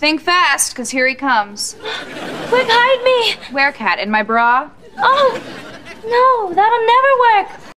Think fast, because here he comes. Quick, hide me! Where, cat? In my bra? Oh, no, that'll never work.